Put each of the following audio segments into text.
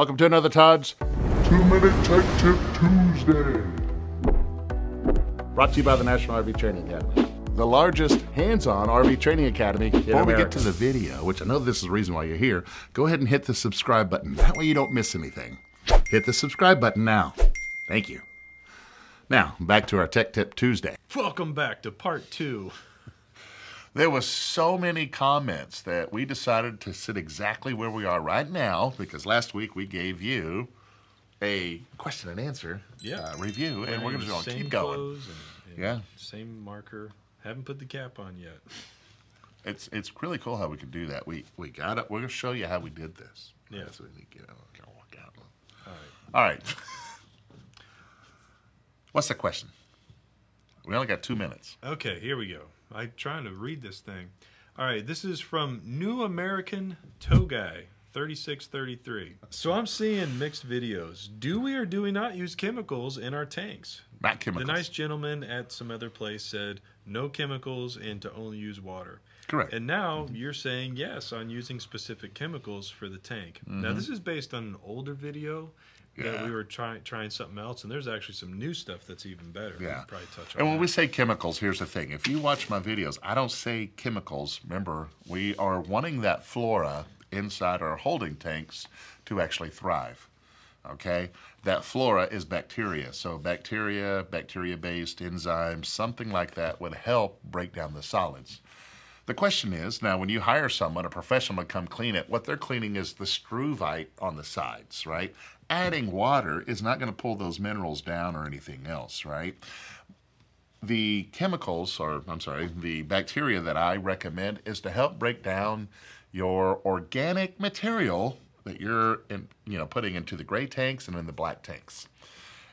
Welcome to another Todd's Two Minute Tech Tip Tuesday. brought to you by the National RV Training Academy, the largest hands-on RV training academy in Before we get to the video, which I know this is the reason why you're here, go ahead and hit the subscribe button. That way you don't miss anything. Hit the subscribe button now. Thank you. Now, back to our Tech Tip Tuesday. Welcome back to part two. There was so many comments that we decided to sit exactly where we are right now because last week we gave you a question and answer Yeah. uh, review, and we're going to keep going. and, and Yeah. Same marker. Haven't put the cap on yet. It's it's really cool how we can do that. We we got it. We're going to show you how we did this. Yeah. So we need to get out. Of walk out. All right. All right. What's the question? We only got two minutes. Okay, here we go. I'm trying to read this thing. All right, this is from New American Tow Guy. 3633. So I'm seeing mixed videos. Do we or do we not use chemicals in our tanks? Not The nice gentleman at some other place said no chemicals and to only use water. Correct. And now you're saying yes on using specific chemicals for the tank. Now mm-hmm. this is based on an older video that. Yeah. we were trying trying something else, and there's actually some new stuff that's even better. Yeah. probably touch on. And when that. we say chemicals, here's the thing. If you watch my videos, I don't say chemicals. Remember, we are wanting that flora inside our holding tanks to actually thrive. Okay? That flora is bacteria. So bacteria, bacteria-based enzymes, something like that would help break down the solids. The question is now, when you hire someone, a professional to come clean it, what they're cleaning is the struvite on the sides, right? Adding water is not going to pull those minerals down or anything else, right? The chemicals, or I'm sorry, the bacteria that I recommend is to help break down your organic material that you're in, you know, putting into the gray tanks and in the black tanks.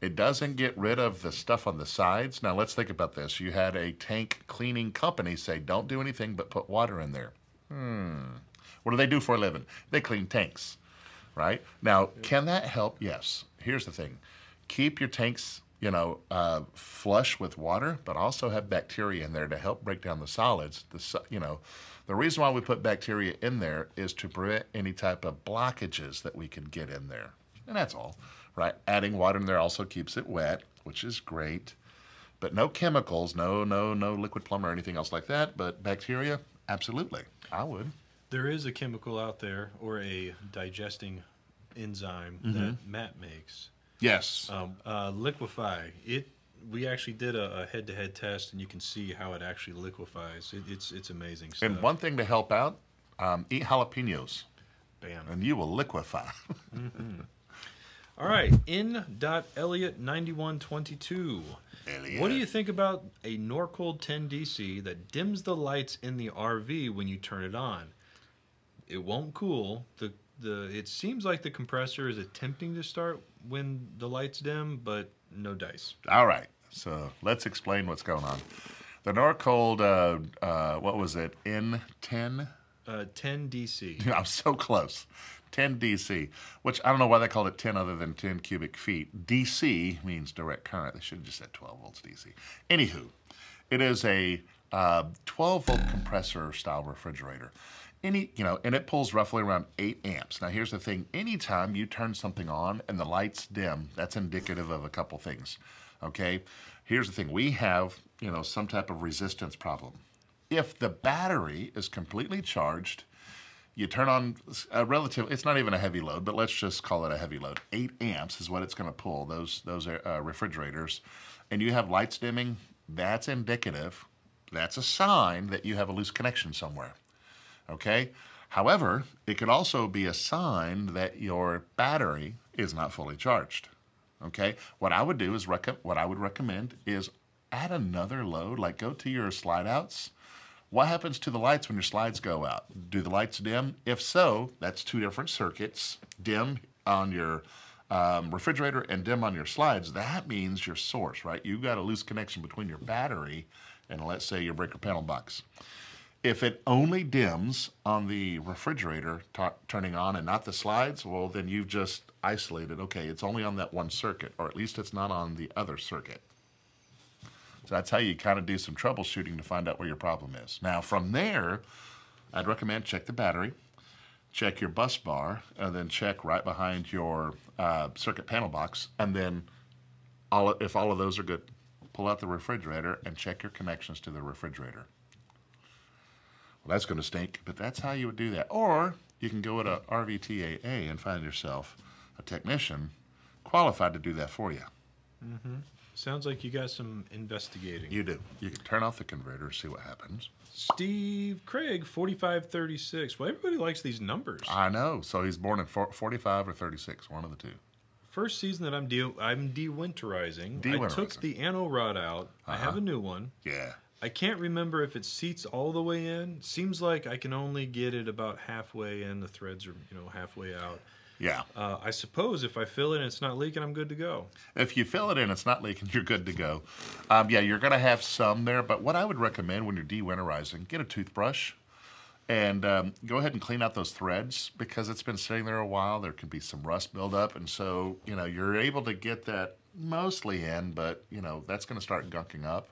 It doesn't get rid of the stuff on the sides. Now let's think about this. You had a tank cleaning company say, don't do anything but put water in there. Hmm. What do they do for a living? They clean tanks, right? Now, can that help? Yes. Here's the thing. Keep your tanks, you know, uh, flush with water, but also have bacteria in there to help break down the solids. The, you know, the reason why we put bacteria in there is to prevent any type of blockages that we could get in there. And that's all, right? Adding water in there also keeps it wet, which is great. But no chemicals, no, no, no Liquid-Plumr or anything else like that. But bacteria, absolutely. I would. there is a chemical out there or a digesting enzyme Mm-hmm. that Matt makes. Yes. Um, uh, liquefy it. We actually did a, a head-to-head test, and you can see how it actually liquefies. It, it's it's amazing stuff. and one thing to help out, um, eat jalapenos, Bam. and you will liquefy. All right, in dot Elliot ninety one twenty two. Elliot. What do you think about a Norcold 10 DC that dims the lights in the RV when you turn it on? It won't cool. The the it seems like the compressor is attempting to start when the lights dim, but no dice. All right. So let's explain what's going on. The Norcold, uh, uh, what was it? N10? Uh, 10 DC. I'm so close. 10 DC, which I don't know why they called it 10 other than 10 cubic feet. DC means direct current. They should have just said 12 volts DC. Anywho, it is a uh, 12 volt compressor style refrigerator. Any, you know, and it pulls roughly around 8 amps. Now, here's the thing anytime you turn something on and the lights dim, that's indicative of a couple things. Okay? Here's the thing we have, you know, some type of resistance problem. If the battery is completely charged, you turn on a relative it's not even a heavy load but let's just call it a heavy load. 8 amps is what it's going to pull those those uh, refrigerators. And you have lights dimming. That's indicative. That's a sign that you have a loose connection somewhere okay? However it could also be a sign that your battery is not fully charged okay? What i would do is what i would recommend is add another load like go to your slide outs what happens to the lights when your slides go out? Do the lights dim? If so, that's two different circuits. Dim on your um, refrigerator and dim on your slides. That means your source, right? You've got a loose connection between your battery and let's say your breaker panel box. If it only dims on the refrigerator turning on and not the slides, well, then you've just isolated, okay, it's only on that one circuit, or at least it's not on the other circuit. So that's how you kind of do some troubleshooting to find out where your problem is. Now, from there, I'd recommend check the battery. check your bus bar, and then check right behind your uh, circuit panel box, and then all if all of those are good, pull out the refrigerator and check your connections to the refrigerator. Well, that's going to stink, but that's how you would do that. Or you can go to RVTAA and find yourself a technician qualified to do that for you. Sounds like you got some investigating. You do. You can turn off the converter, see what happens. Steve Craig, 4536. Well, everybody likes these numbers. I know. So he's born in four- 45 or 36, one of the two. First season that I'm de- I'm dewinterizing. I took the anode rod out. I have uh-huh. a new one. Yeah. I can't remember if it seats all the way in. Seems like I can only get it about halfway in. The threads are you know halfway out. Yeah. Uh, I suppose if I fill it and it's not leaking, I'm good to go. If you fill it in, and it's not leaking, you're good to go. Um, yeah, you're going to have some there, but what I would recommend when you're de-winterizing, get a toothbrush and um, go ahead and clean out those threads because it's been sitting there a while. There can be some rust buildup, and so you know you're able to get that mostly in, but you know that's going to start gunking up.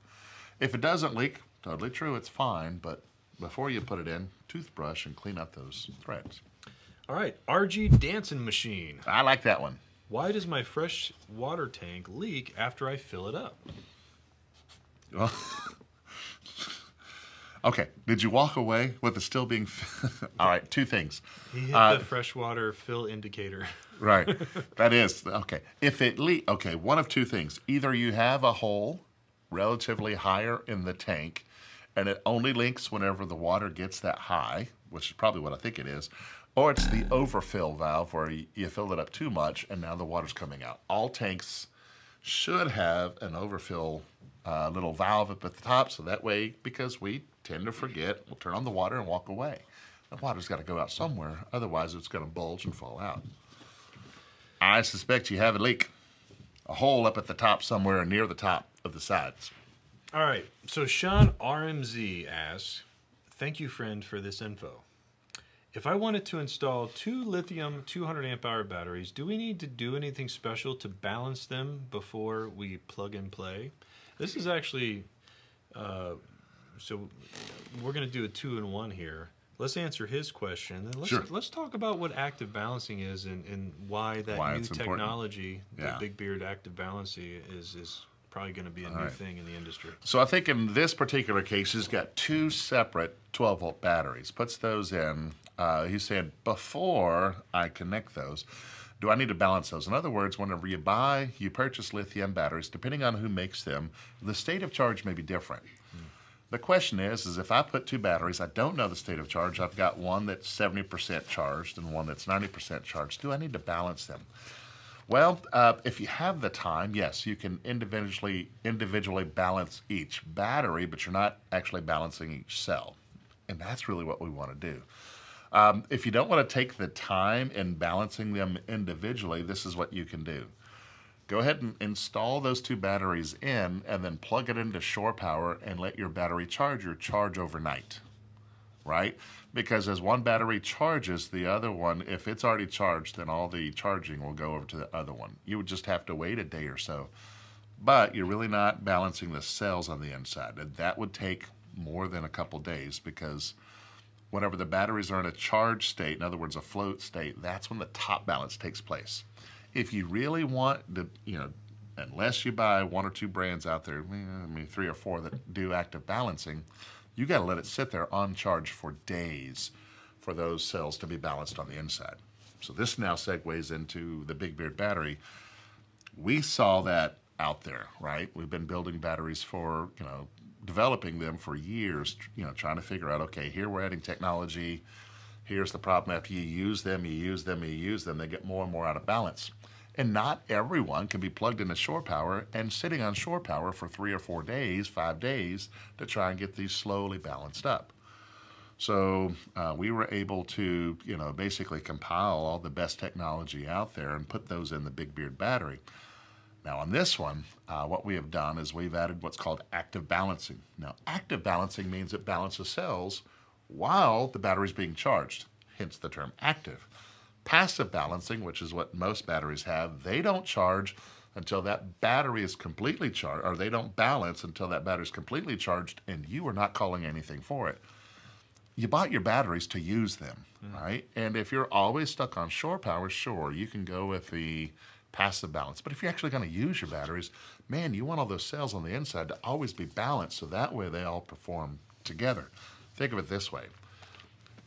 If it doesn't leak, totally true, it's fine. But before you put it in, toothbrush and clean out those threads. All right, RG dancing machine. I like that one. Why does my fresh water tank leak after I fill it up? Well, okay. Did you walk away with it still being? All right. Two things. He hit Uh, the freshwater fill indicator. Right. that is okay. If it leak, okay. One of two things: either you have a hole relatively higher in the tank, and it only links whenever the water gets that high, which is probably what I think it is, or it's the overfill valve where you, you fill it up too much and now the water's coming out. All tanks should have an overfill uh, little valve up at the top, so that way, because we tend to forget, we'll turn on the water and walk away. The water's got to go out somewhere, otherwise it's going to bulge and fall out. I suspect you have a leak, a hole up at the top somewhere near the top of the sides. All right. So Sean RMZ asks, "Thank you, friend, for this info. If I wanted to install two lithium 200 amp hour batteries, do we need to do anything special to balance them before we plug and play? This is actually, uh, so we're going to do a two in one here. Let's answer his question. And let's, Sure. let's talk about what active balancing is and, and why that Why new technology, Yeah. the Big Beard active balancing, is, is probably going to be a new right. thing in the industry. So I think in this particular case, he's got two separate 12 volt batteries. Puts those in. Uh, he's saying before I connect those, do I need to balance those? In other words, whenever you buy, you purchase lithium batteries, depending on who makes them, the state of charge may be different. The question is, is if I put two batteries, I don't know the state of charge. I've got one that's 70% charged and one that's 90% charged. Do I need to balance them? Well, uh, if you have the time, yes, you can individually individually balance each battery, but you're not actually balancing each cell, and that's really what we want to do. Um, if you don't want to take the time in balancing them individually, this is what you can do. Go ahead and install those two batteries in, and then plug it into shore power and let your battery charger charge overnight right? Because as one battery charges, the other one, if it's already charged, then all the charging will go over to the other one. You would just have to wait a day or so. But you're really not balancing the cells on the inside. And that would take more than a couple days because whenever the batteries are in a charge state, in other words, a float state, that's when the top balance takes place. If you really want to, you know, unless you buy one or two brands out there, eh, I mean, three or four that do active balancing, you got to let it sit there on charge for days for those cells to be balanced on the inside. So this now segues into the Big Beard battery. We saw that out there, right? We've been building batteries for, you know, developing them for years, you know, trying to figure out, okay, here we're adding technology. Here's the problem. After you use them, you use them, you use them, they get more and more out of balance. And not everyone can be plugged into shore power and sitting on shore power for three or four days, five days, to try and get these slowly balanced up. So uh, we were able to, you know, basically compile all the best technology out there and put those in the Big Beard battery. Now on this one, uh, what we have done is we've added what's called active balancing. Now active balancing means it balances cells while the battery is being charged, hence the term active. Passive balancing, which is what most batteries have, they don't charge until that battery is completely charged, or they don't balance until that battery is completely charged and you are not calling anything for it. you bought your batteries to use them, mm-hmm. right? And if you're always stuck on shore power, sure, you can go with the passive balance. But if you're actually going to use your batteries, man, you want all those cells on the inside to always be balanced so that way they all perform together. Think of it this way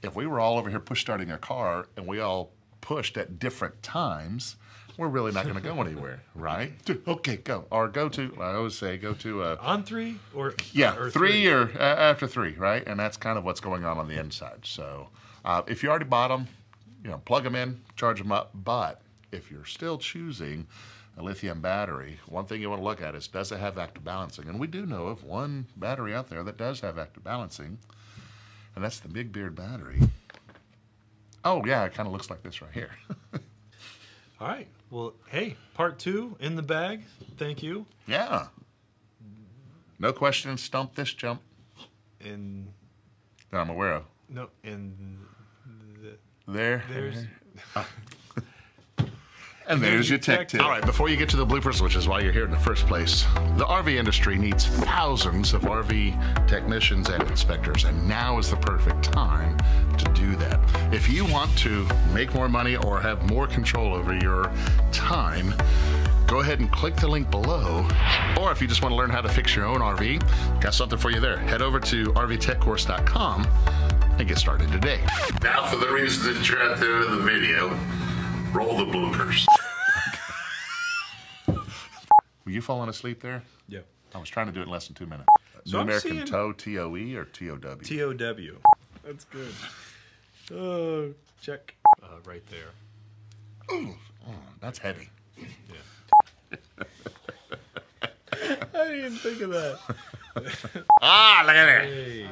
if we were all over here push starting a car and we all pushed at different times, we're really not going to go anywhere, right? Okay, go. Or go to, I always say, go to a. On three or Yeah, or three, or uh, after three, right? And that's kind of what's going on on the inside. So uh, if you already bought them, you know, plug them in, charge them up. But if you're still choosing a lithium battery, one thing you want to look at is does it have active balancing? And we do know of one battery out there that does have active balancing, and that's the Big Beard battery. Oh yeah, it kind of looks like this right here. All right. Well, hey, part two in the bag. Thank you. yeah. No question, stump this jump In. that I'm aware of. no, and the, There. there's ah. And there's your tech tip. All right, before you get to the bloopers, which is why you're here in the first place, the RV industry needs thousands of RV technicians and inspectors, and now is the perfect time to do that. If you want to make more money or have more control over your time, go ahead and click the link below. Or if you just want to learn how to fix your own RV, got something for you there. Head over to rvtechcourse.com and get started today. Now, for the reason that you're out there in the video, roll the bloopers. Were you falling asleep there? yeah. I was trying to do it in less than two minutes. So New I'm American seeing- Toe, T O E or T O W? T O W. That's good. Oh, check. Uh, right there. That's heavy. I didn't think of that. Ah, look at that. Hey.